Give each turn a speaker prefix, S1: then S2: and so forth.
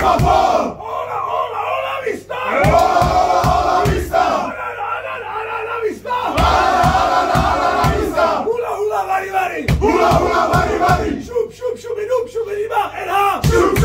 S1: por. Hola, hola, hola, vista. Hola, hola, vista. Hola, vista. Hola, vista. Hula, hula, bari, bari. Hula, hula, bari, bari. Shub, shub, shubidub, shubidiba, elha. Shub.